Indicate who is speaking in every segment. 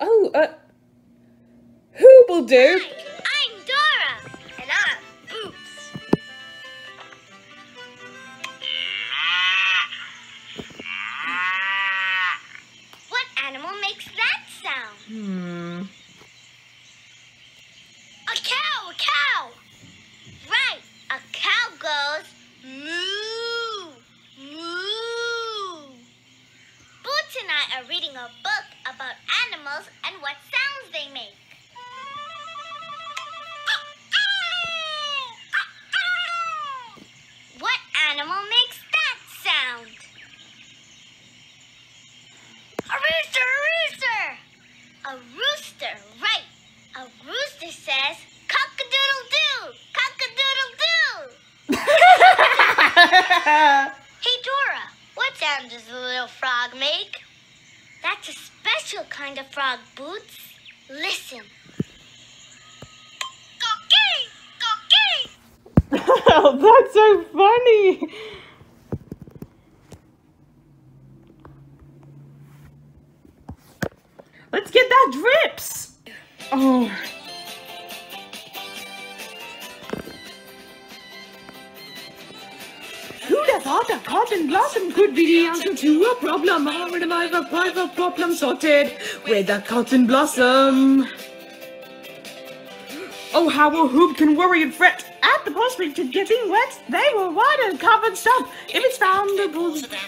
Speaker 1: Oh, uh, who
Speaker 2: animals and what sounds they make. What animal makes that sound? A rooster, a rooster! A rooster, right. A rooster says, cock-a-doodle-doo, cock-a-doodle-doo. Hey, Dora, what sound does the little frog make? Special kind of frog, Boots. Listen.
Speaker 1: Oh, that's so funny. Let's get that drips. Oh. Thought a cotton blossom could be the answer to a problem? How would I have a problem sorted with a cotton blossom? Oh, how a hoop can worry and fret at the prospect of getting wet. They were white and covered stuff. If it's found,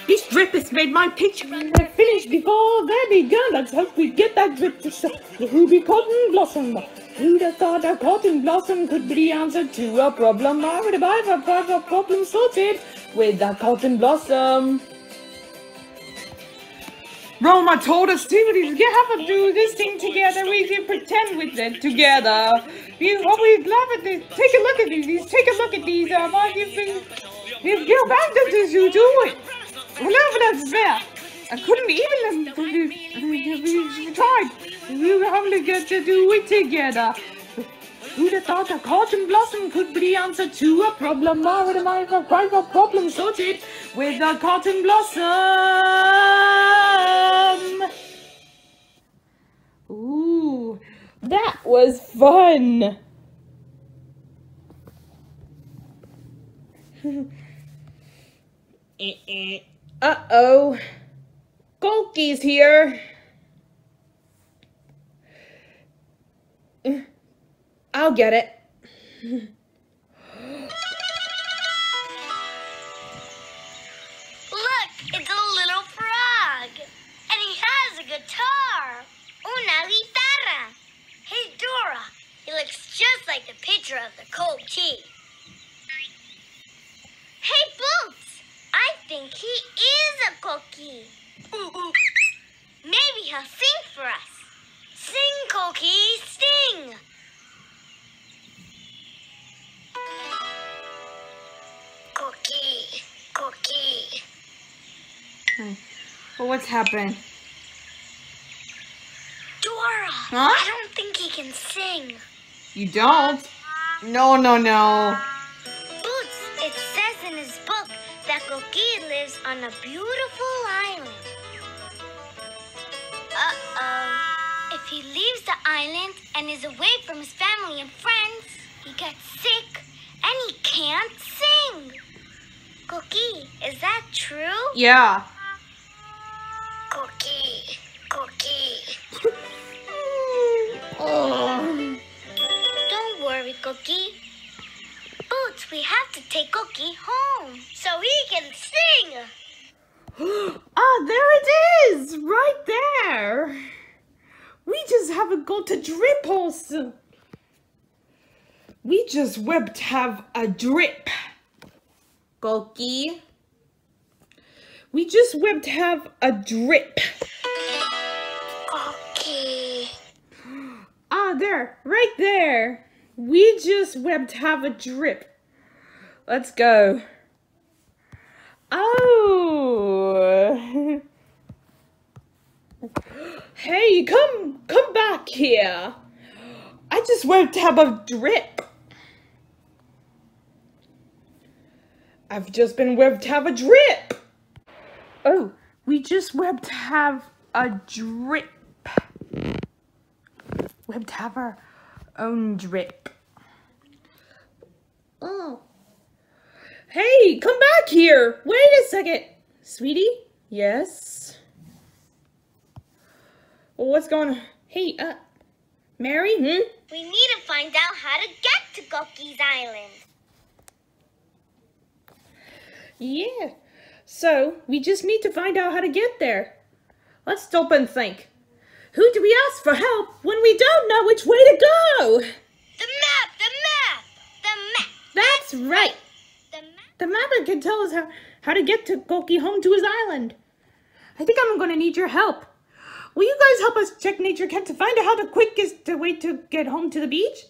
Speaker 1: this drip has made my picture and they're finished before they begun. Let's hope we get that drip to stop the cotton blossom. Who'd have thought a cotton blossom could be the answer to a problem? I would have a problem sorted with a cotton blossom. Roma told us to we have to do this thing together. We can pretend with it together. You, oh, we love it. Take a look at these. Take a look at these. Um, give you, you back to this. You do it. Whatever that's there. I couldn't even. We tried. We having to get to do it together. Who'd have thought a cotton blossom could be the answer to a problem? Why would I have a problem sorted with a cotton blossom? Ooh, that was fun. Uh-oh. Golky's here. I'll get it.
Speaker 2: Look, it's a little frog. And he has a guitar. Una guitarra. Hey, Dora, he looks just like the picture of the coqui. Hey, Boots, I think he is a coqui. Ooh, ooh. Maybe he'll sing for us. Sing, Coqui, sing. Coqui, coqui. Hmm.
Speaker 1: Well, what's happened?
Speaker 2: Dora,
Speaker 1: Huh?
Speaker 2: I don't think he can sing.
Speaker 1: You don't? No, no, no.
Speaker 2: Boots, it says in his book that Coqui lives on a beautiful island. Uh-oh. If he leaves the island and is away from his family and friends, he gets sick and he can't sing. Coqui, is that true?
Speaker 1: Yeah.
Speaker 2: Coqui, Coqui.
Speaker 1: Oh.
Speaker 2: Don't worry, Coqui. Boots, we have to take Coqui home so he can sing.
Speaker 1: Ah, there it is! Right there! We just haven't got a drip also. We just webbed have a drip. Golky. We just webbed have a drip.
Speaker 2: Coqui.
Speaker 1: Ah, there, right there. We just webbed have a drip. Let's go. Oh. Hey, come, come back here. I just webbed have a drip. I've just been webbed to have a drip. Oh, we just web to have a drip. Web to have our own drip. Oh. Hey, come back here. Wait a second. Sweetie? Yes? Well, what's going on? Hey, uh, Mary? Hmm?
Speaker 2: We need to find out how to get to Coqui's Island.
Speaker 1: Yeah. So, we just need to find out how to get there. Let's stop and think. Who do we ask for help when we don't know which way to go?
Speaker 2: The map! The map! The map!
Speaker 1: That's right.
Speaker 2: The map!
Speaker 1: The mapper can tell us how, how to get to Coqui home to his island. I think I'm going to need your help. Will you guys help us check Nature Cat to find out how the quickest way to get home to the beach?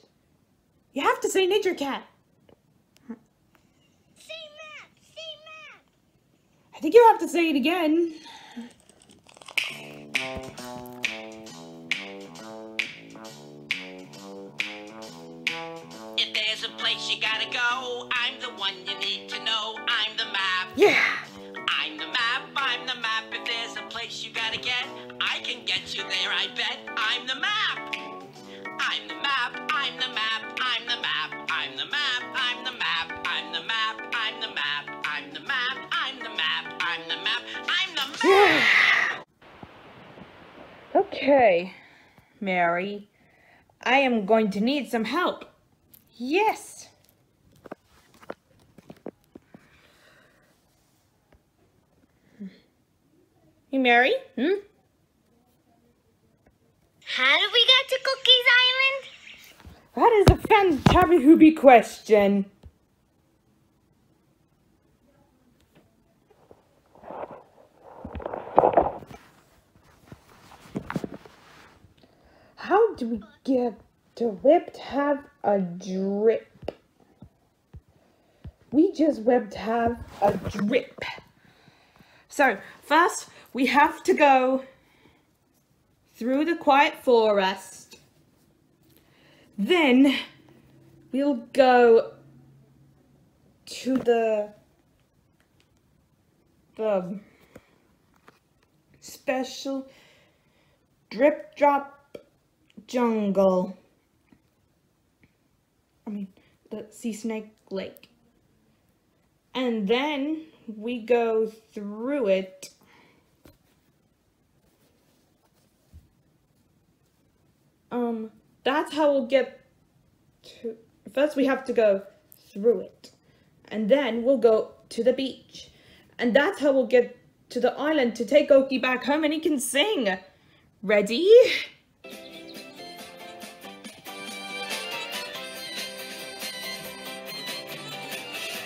Speaker 1: You have to say Nature Cat.
Speaker 2: Say map! Say map!
Speaker 1: I think you have to say it again.
Speaker 3: If there's a place you gotta go, I'm the one you need to know. I'm the map.
Speaker 1: Yeah.
Speaker 3: I'm the map. I'm the map. If there's a place you gotta get, I can get you there, I bet.
Speaker 1: Okay, Mary. I am going to need some help. Yes. Hey, Mary? Hmm?
Speaker 2: How do we get to Coqui's Island?
Speaker 1: That is a fantabby question. How do we get to Whip to have a drip? We just Whip to have a drip. So, first we have to go through the quiet forest. Then we'll go to the the special drip drop jungle. I mean the sea snake lake. And then we go through it. Um that's how we'll get to first we have to go through it. And then we'll go to the beach. And that's how we'll get to the island to take Oki back home and he can sing. Ready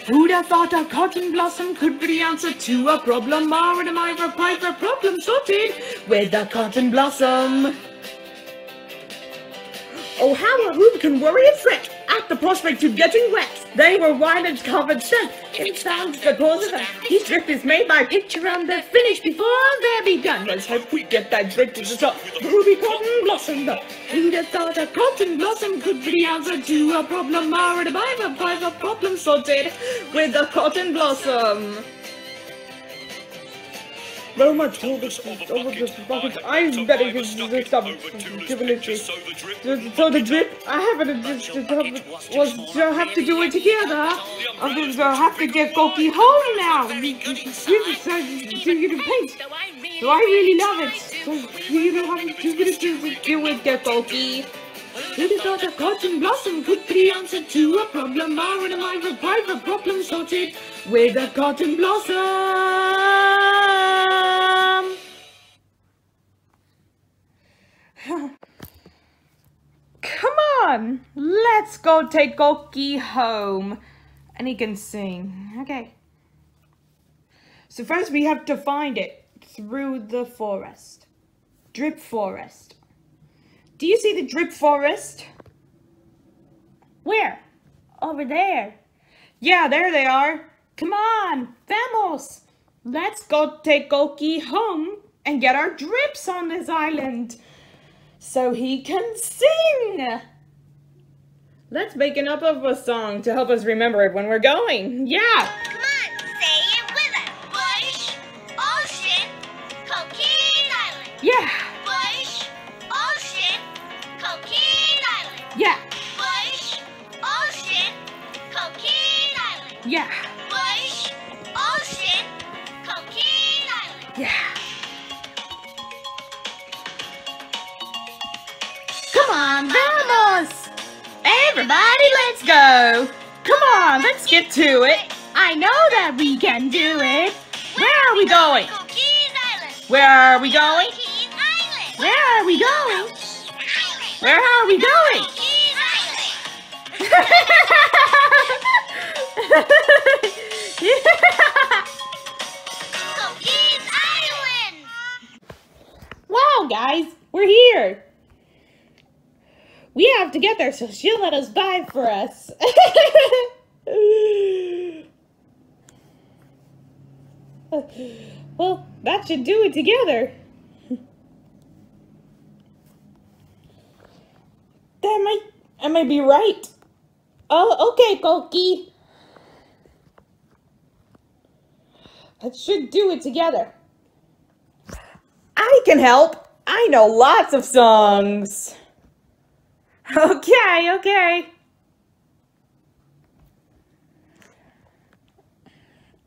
Speaker 1: Who'd have thought a cotton blossom could be the answer to a problem? Or am I reply for problem sorted with a cotton blossom? Oh, how a hoop can worry and fret at the prospect of getting wet. They were wine and covered set. It sounds the cause of that. Each drip is made by picture and they're finished before they're begun. Let's hope we get that drip to the top. Ruby cotton blossom. Who'd have thought a cotton blossom could be the answer to a problem? Or a five a problem sorted with a cotton blossom. Roma told us over the buckets. I'm betting this is the stuff. So the drip, I haven't just was have to do it together. I'm going to have to get Coqui home now. So you can paint. So I really love it. So you how to do it it, get Coqui. Who'd thought a cotton blossom could be the answer to a problem? Or an I a private problem sorted with a cotton blossom? Come on, let's go take Coqui home. And he can sing. Okay. So first we have to find it through the forest. Drip forest. Do you see the drip forest? Where? Over there. Yeah, there they are. Come on, vamos. Let's go take Coqui home and get our drips on this island so he can sing. Let's make an up of a song to help us remember it when we're going. Yeah. Go! Come on, let's get to it. I know that we can do it. Where are we going? Where are we going? Where are we going? Where are we going? Wow, guys, we're here. We have to get there so she'll let us buy for us. well, that should do it together. That might, I might be right. Oh, okay, Coqui. That should do it together. I can help. I know lots of songs. Okay, okay.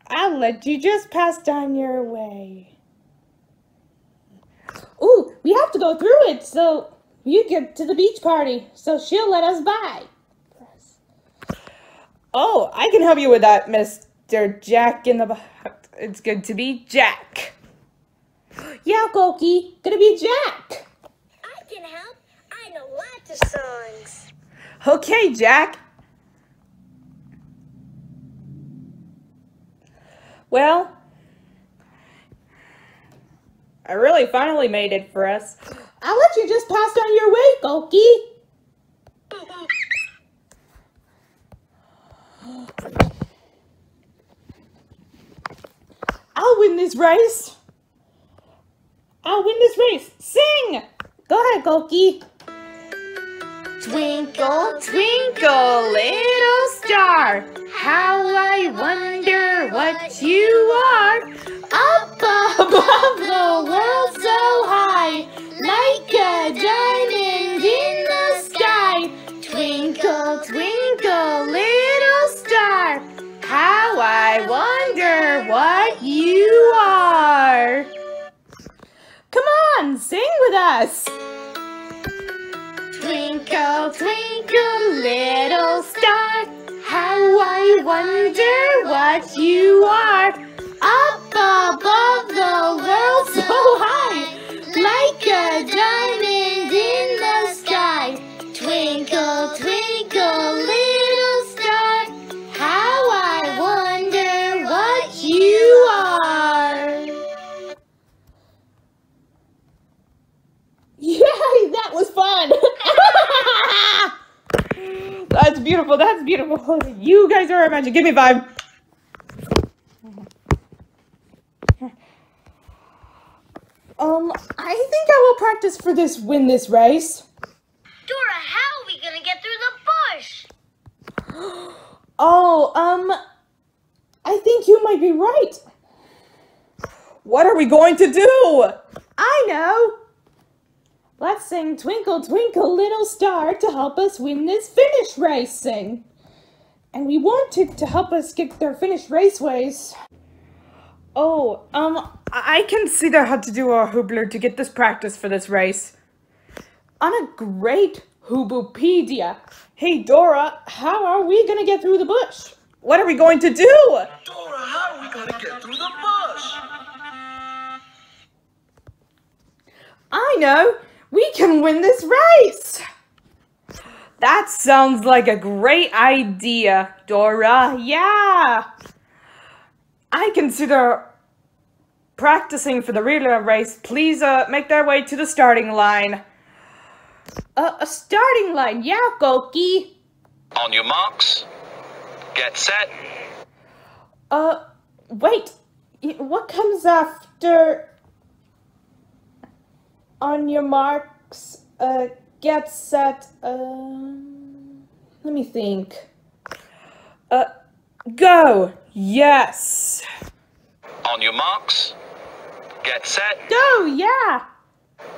Speaker 1: I'll let you just pass down your way. Ooh, we have to go through it so you get to the beach party, so she'll let us by. Oh, I can help you with that, Mr. Jack in the box. It's good to be Jack. Yeah, Coqui, gonna be Jack.
Speaker 2: I can help. I know lots of songs.
Speaker 1: Okay, Jack. Well, I really finally made it for us. I'll let you just pass down your way, Coqui. I'll win this race. I'll win this race. Sing! Go ahead, Coqui. Twinkle, twinkle, little star, how I wonder what you are. Up above the world so high, like a diamond in the sky. Twinkle, twinkle, little star, how I wonder what you are. Come on, sing with us. Twinkle, little star, how I wonder what you are. Up above the beautiful. That's beautiful. You guys are magic. Give me five. Um, I think I will practice for this win this race.
Speaker 2: Dora, how are we gonna get through the bush?
Speaker 1: Oh, um, I think you might be right. What are we going to do? I know. Let's sing Twinkle, Twinkle, Little Star to help us win this finish racing. And we want it to help us get their finish raceways. Oh, um, I consider how to do a hoobler to get this practice for this race. On a great Hoobopedia. Hey, Dora, how are we gonna get through the bush? What are we going to do?
Speaker 4: Dora, how are we gonna get through the bush?
Speaker 1: I know! We can win this race! That sounds like a great idea, Dora. Yeah! I consider practicing for the relay race. Please uh, make their way to the starting line. Uh, a starting line, yeah, Coqui.
Speaker 4: On your marks, get set.
Speaker 1: Uh, wait. What comes after? On your marks, uh, get set. Um, let me think. Uh, go. Yes.
Speaker 4: On your marks, get set.
Speaker 1: Go. Yeah.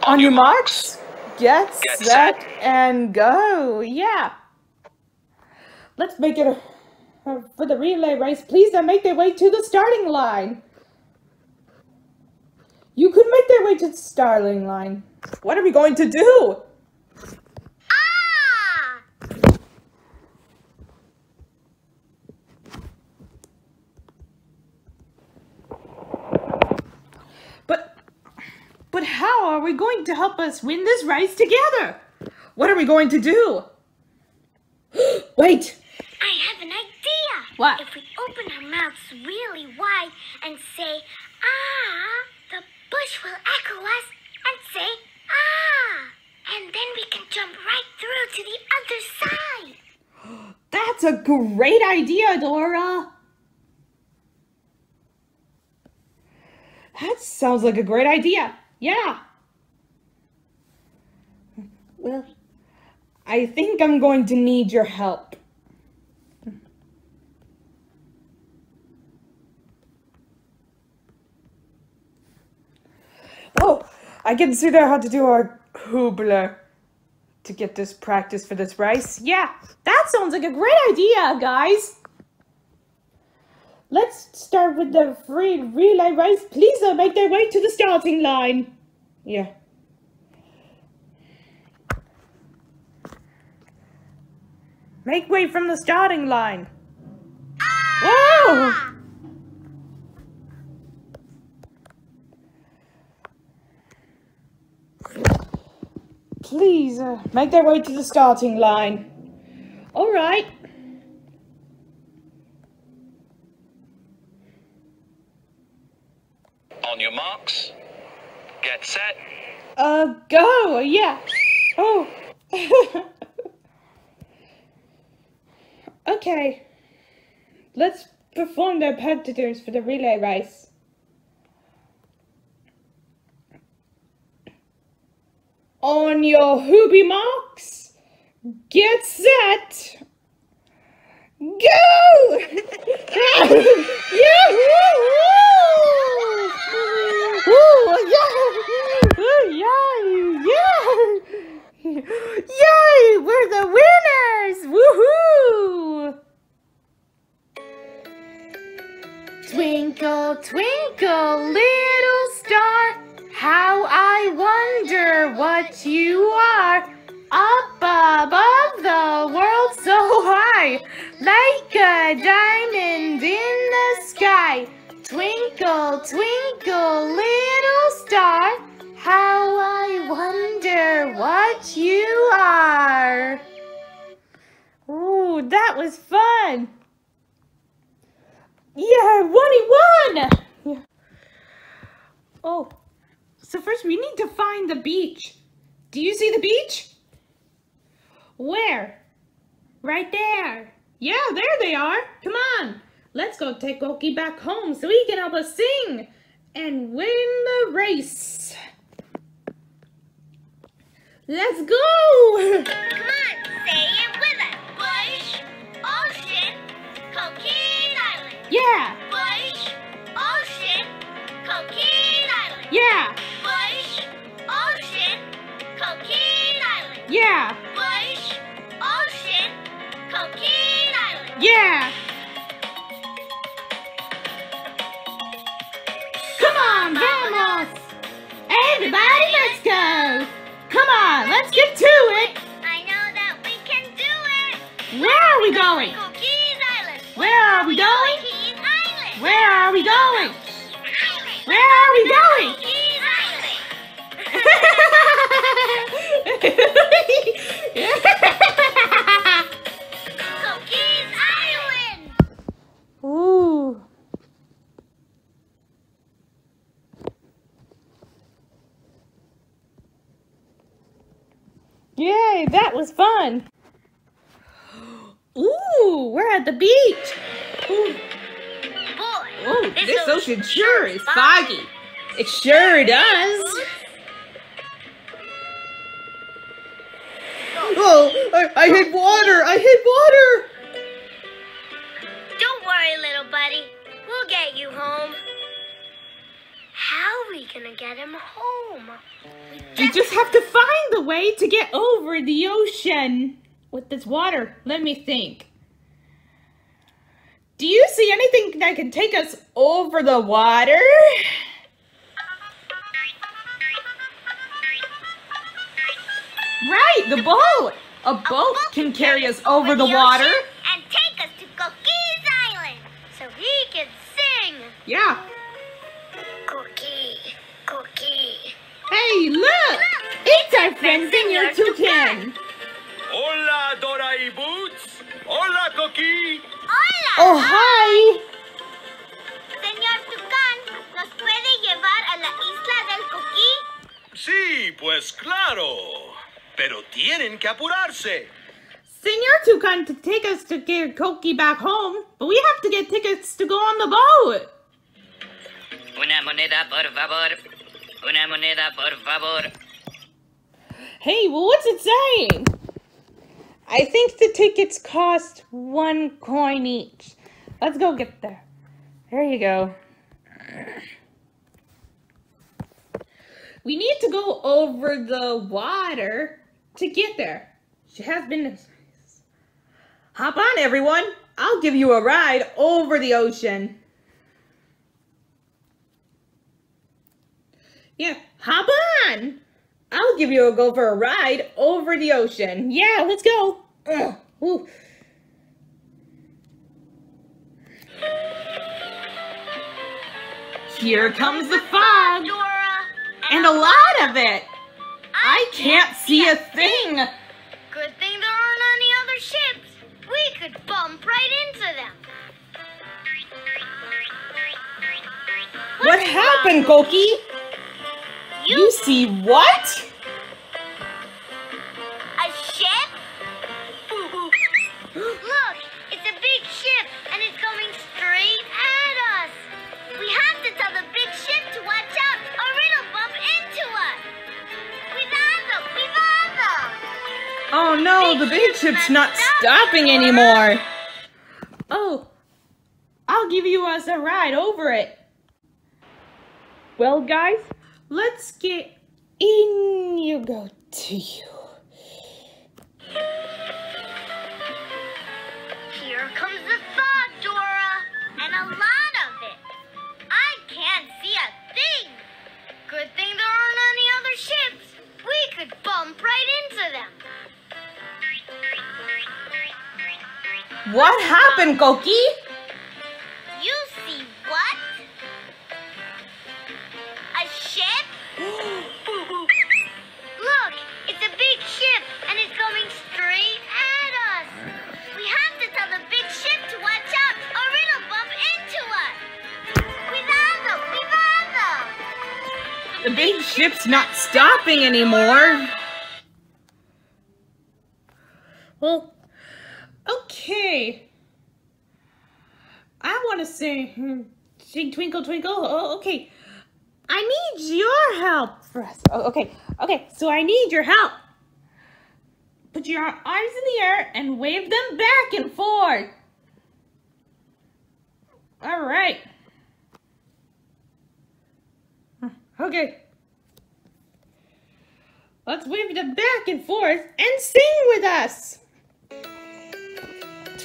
Speaker 1: On your marks, get,
Speaker 4: Get
Speaker 1: set,
Speaker 4: set.
Speaker 1: and go. Yeah. Let's make it a, a- for the relay race. Please now make their way to the starting line. You could make their way to the Starling line. What are we going to do?
Speaker 2: Ah!
Speaker 1: But, but how are we going to help us win this race together? What are we going to do? Wait,
Speaker 2: I have an idea.
Speaker 1: What?
Speaker 2: If we open our mouths really wide and say, ah, the bush will echo us and say, ah. And then we can jump right through to the other side.
Speaker 1: that's a great idea, Dora. That sounds like a great idea. Yeah. Well, I think I'm going to need your help. Oh, I can see there how to do our hoobler to get this practice for this race. Yeah, that sounds like a great idea, guys. Let's start with the free relay race. Please uh, make their way to the starting line. Yeah. Make way from the starting line. Whoa! Please uh, make their way to the starting line. All right.
Speaker 4: On your marks, get set,
Speaker 1: Uh, go. Yeah. Oh. okay. Let's perform their competitors for the relay race. On your hoobie marks, get set, go! Yahoo! Oh, so first we need to find the beach. Do you see the beach? Where? Right there. Yeah, there they are. Come on. Let's go take Oki back home so he can help us sing and win the race. Let's go!
Speaker 2: Come on, I,
Speaker 1: I hit water. I hit water.
Speaker 2: Don't worry, little buddy. We'll get you home. How are we gonna get him home?
Speaker 1: We just have to find the way to get over the ocean with this water. Let me think. Do you see anything that can take us over the water? Right, the boat. A boat can carry us over the water.
Speaker 2: and take us to Coqui's Island so he can sing.
Speaker 1: Yeah.
Speaker 2: Cookie, coqui.
Speaker 1: Hey, look! It's our friend Senor Toucan.
Speaker 4: Hola, Dora y Boots. Hola, Coqui.
Speaker 2: Hola.
Speaker 1: Oh, hi.
Speaker 2: Señor Tucán, ¿nos puede llevar a la isla del Coquí?
Speaker 4: Sí, pues claro. Pero tienen que apurarse.
Speaker 1: Senor Toucan to take us to get Coqui back home, but we have to get tickets to go on the boat.
Speaker 5: Una moneda, por favor. Una moneda, por favor.
Speaker 1: Hey, well, what's it saying? I think the tickets cost one coin each. Let's go get there. There you go. We need to go over the water to get there. She has been. Hop on, everyone. I'll give you a ride over the ocean. Yeah, hop on. I'll give you a go for a ride over the ocean. Yeah, let's go. Ugh, ooh. Here comes the fog, and a lot of it. I can't see a thing.
Speaker 2: Good thing there aren't any other ships. We could bump right into them.
Speaker 1: What happened, Coqui? You see what? Ship's not stopping anymore. Oh, I'll give you us a ride over it. Well, guys, let's get in. You go to you. What happened, Coqui?
Speaker 2: You see what? A ship? Look, it's a big ship and it's coming straight at us. We have to tell the big ship to watch out or it'll bump into us. Cuidado, cuidado.
Speaker 1: The big ship's not stopping anymore. Well, okay. I want to say, hmm, sing Twinkle Twinkle. Oh, okay. I need your help for us. Oh, okay, okay. So I need your help. Put your arms in the air and wave them back and forth. All right. Okay. Let's wave them back and forth and sing with us.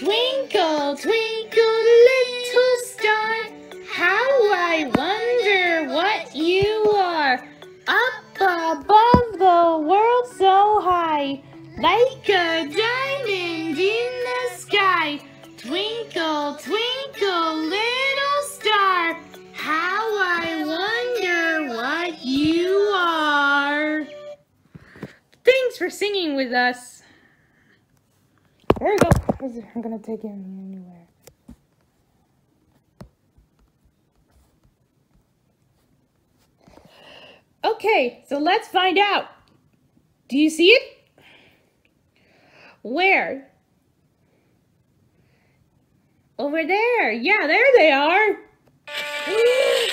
Speaker 1: Twinkle, twinkle, little star, how I wonder what you are. Up above the world so high, like a diamond in the sky. Twinkle, twinkle, little star, how I wonder what you are. Thanks for singing with us. There we go. I'm gonna take it anywhere. Okay, so let's find out. Do you see it? Where? Over there. Yeah, there they are.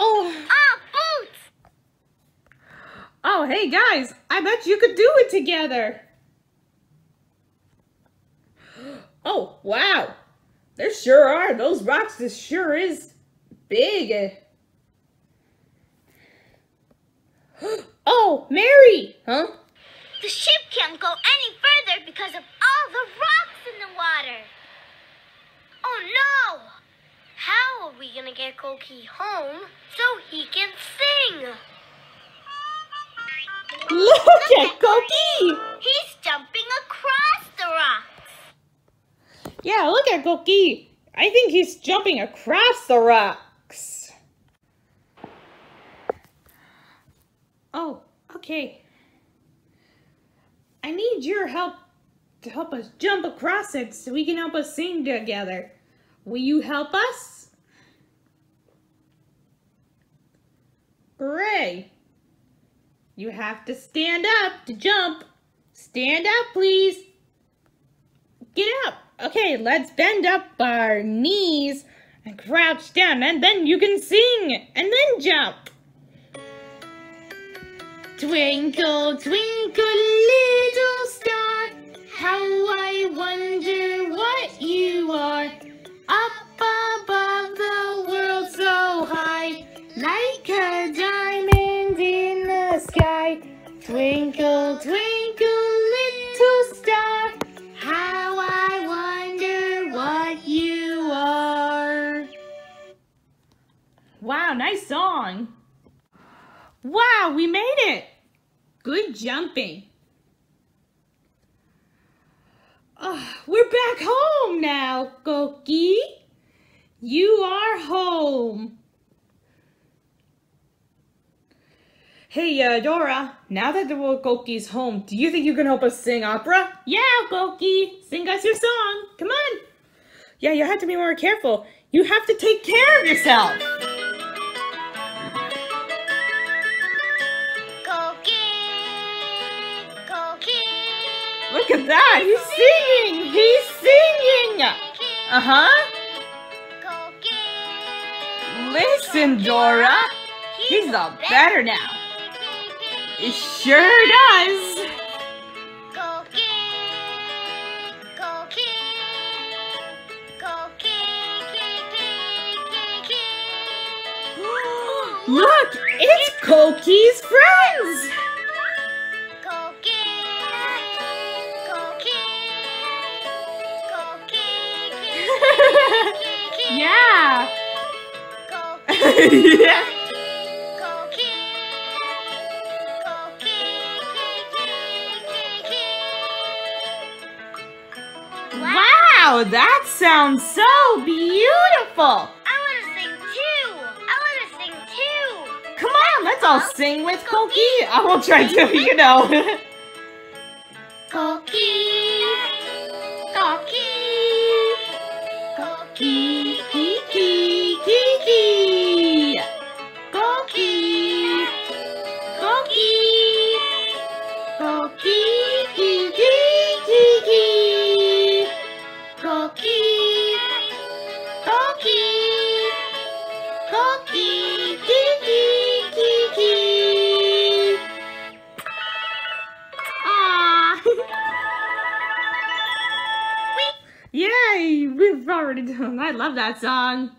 Speaker 1: oh.
Speaker 2: Ah, boots!
Speaker 1: Oh, hey guys, I bet you could do it together. Oh, wow. There sure are. Those rocks, this sure is big. oh, Mary! Huh?
Speaker 2: The ship can't go any further because of all the rocks in the water. Oh no! How are we gonna get Coqui home so he can sing?
Speaker 1: Look at Coqui!
Speaker 2: He's jumping across the rocks.
Speaker 1: Yeah, look at Coqui. I think he's jumping across the rocks. Oh, okay. I need your help to help us jump across it so we can help us sing together. Will you help us? Gray. You have to stand up to jump. Stand up, please. Get up. Okay, let's bend up our knees and crouch down, and then you can sing and then jump. Twinkle, twinkle, little star, how I wonder what you are. Up above the world so high, like a diamond in the sky. Twinkle, twinkle, Wow, nice song. Wow, we made it. Good jumping. Oh, we're back home now, Coqui. You are home. Hey, uh, Dora, now that the world Coqui's home, do you think you can help us sing opera? Yeah, Coqui, sing us your song. Come on. Yeah, you have to be more careful. You have to take care of yourself. Look at that, he's singing. He's singing. Uh-huh. Listen, Dora. He's all better now. It sure does. Look, it's Coqui's friends. Yeah. Yeah. Wow, that sounds so beautiful.
Speaker 2: I want to sing too. I want to sing too.
Speaker 1: Come on, let's all sing with Coqui. I will try to, you know. Coqui, I love that song.